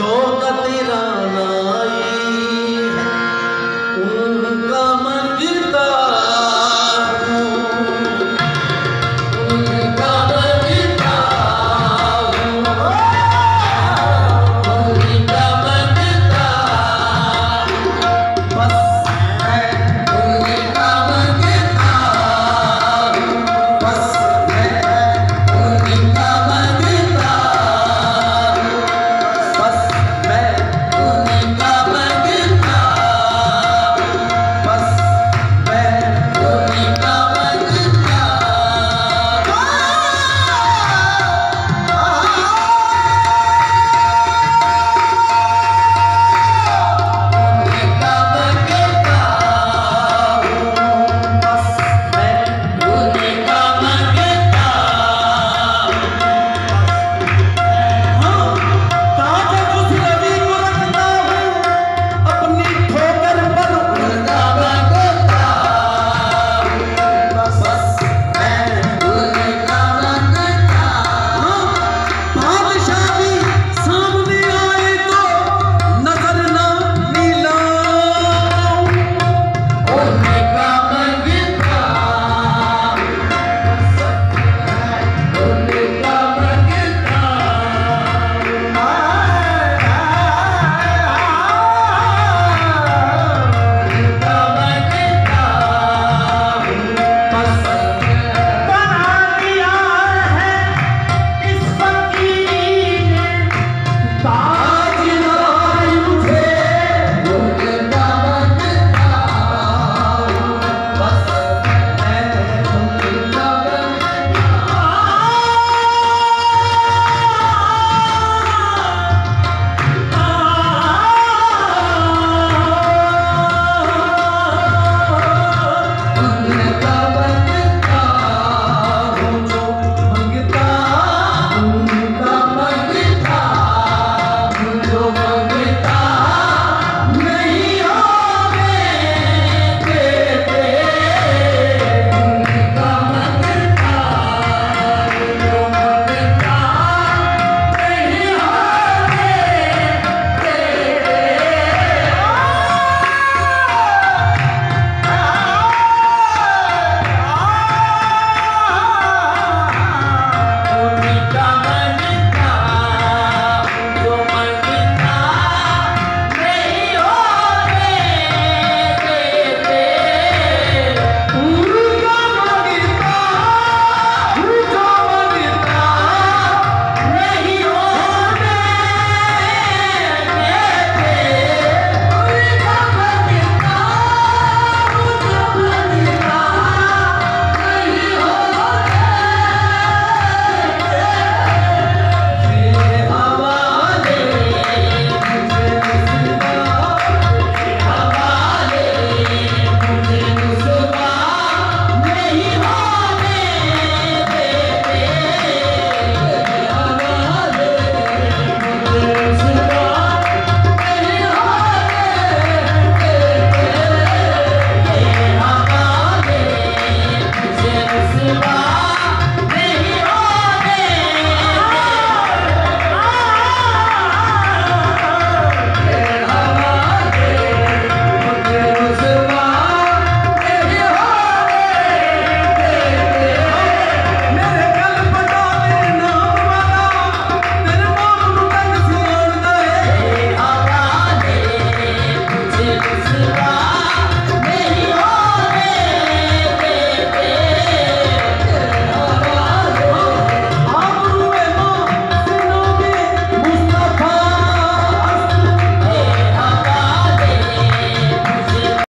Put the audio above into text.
শোকতে রানাই